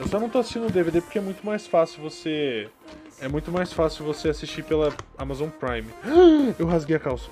Eu só não tô assistindo o DVD porque é muito mais fácil você. É muito mais fácil você assistir pela Amazon Prime. Eu rasguei a calça.